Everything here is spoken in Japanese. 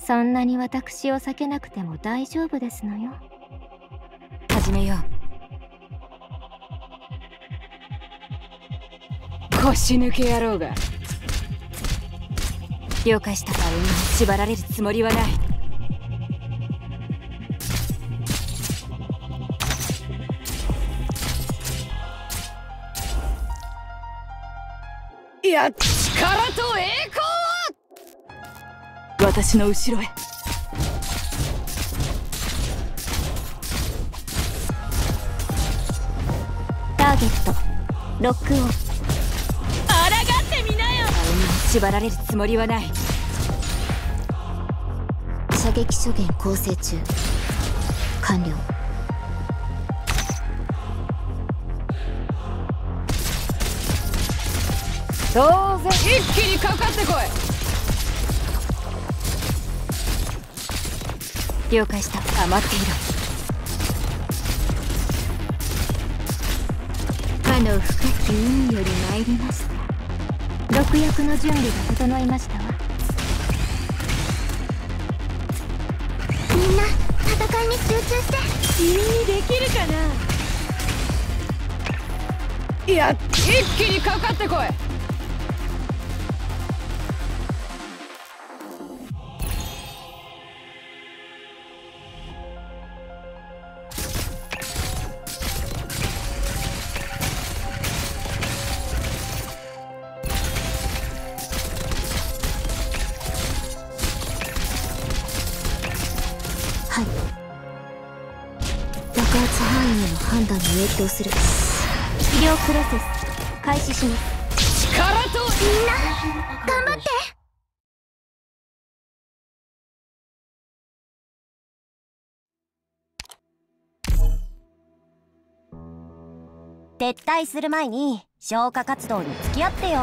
そんなに私を避けなくても大丈夫ですのよ。始めよう。腰抜け野郎が。了解した歩みに縛られるつもりはない。いや力と栄光私の後ろへ。ターゲットロックオン。抗ってみなよ縛られるつもりはない。射撃諸言構成中。完了。当然。一気にかかってこい了解した。余っている。かの深き海より参りました。毒薬の準備が整いましたわ。みんな戦いに集中して。君にできるかな。いや一気にかかってこい。はい。爆発範囲への判断に影響する。治療プロセス開始します。力とみんな。頑張って。撤退する前に消火活動に付き合ってよ。